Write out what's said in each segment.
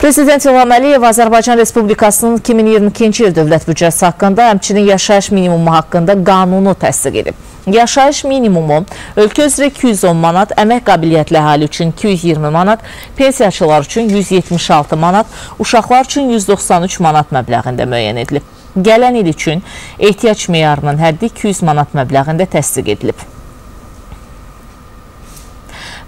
Prezident İlham Əliyev Azərbaycan Respublikasının 2022-ci il dövlət büdcəsi haqqında, həmçinin yaşayış minimumu haqqında qanunu təsdiq edib. Yaşayış minimumu ölkə üzrə 210 manat, əmək qabiliyyətli əhali üçün 220 manat, pensiyaçılar üçün 176 manat, uşaqlar üçün 193 manat məbləğində müəyyən edilib. Gələn il üçün ehtiyac meyarının həddi 200 manat məbləğində təsdiq edilib.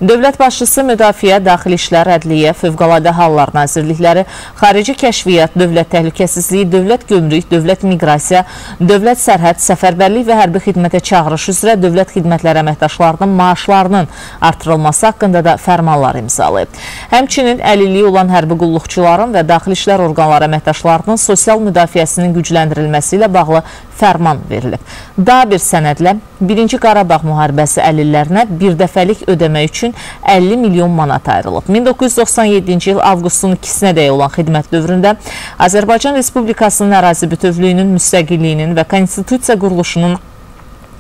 Dövlət başçısı Müdafiə, Daxili İşlər, Ədliyyə, Fövqəladə Hallar Nazirlikləri, Xarici Kəşfiyyat, Dövlət Təhlükəsizliyi, Dövlət Gömrük, Dövlət Miqrasiya, Dövlət Sərhəd, Səfərbərlik və Hərbi Xidmətə çağırış üzrə dövlət xidmətləri əməkdaşlarının maaşlarının artırılması haqqında da fərmanlar imzalayıb. Həmçinin əlilliyi olan hərbi qulluqçuların və daxili işlər orqanları əməkdaşlarının sosial müdafiəsinin gücləndirilməsi ilə bağlı fərman verilib. Daha bir sənədlə 1-ci Qarabağ müharibəsi əlillərinə birdəfəlik ödəmək üçün üçün 50 milyon manat ayrılıb. 1997-ci il avqustun 2-sinə dəyə olan xidmət dövründə Azərbaycan Respublikasının ərazi bütövlüyünün, müstəqilliyinin və konstitusiya quruluşunun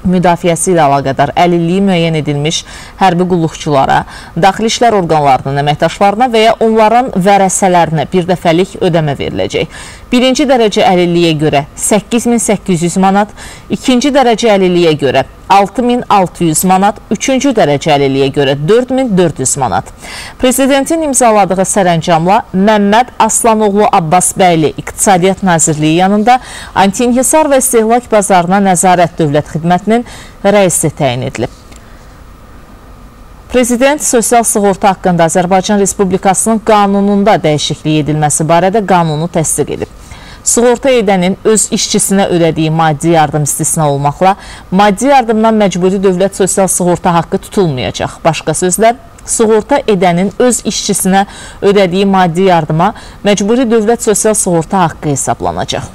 müdafiəsi ilə əlaqədar əlilliyi müəyyən edilmiş hərbi qulluqçulara, daxili işlər orqanlarının əməkdaşlarına və ya onların vərəsələrinə bir dəfəlik ödəmə veriləcək. Birinci dərəcə əlilliyə görə 8800 manat, ikinci dərəcə əlilliyə görə 6600 manat, üçüncü dərəcə əlilliyə görə 4400 manat. Prezidentin imzaladığı sərəncamla Məmməd Aslanoğlu Abbasbəyli İqtisadiyyat Nazirliyi yanında Antinhisar və İstehlak Bazarına Nəzarət Dövlət Xidmətinin rəisi təyin edilib. Prezident sosial sığorta haqqında Azərbaycan Respublikasının qanununda dəyişiklik edilməsi barədə qanunu təsdiq edib. Sığorta edənin öz işçisinə ödədiyi maddi yardım istisna olmaqla maddi yardımdan məcburi dövlət sosial sığorta haqqı tutulmayacaq. Başqa sözlə, sığorta edənin öz işçisinə ödədiyi maddi yardıma məcburi dövlət sosial sığorta haqqı hesablanacaq.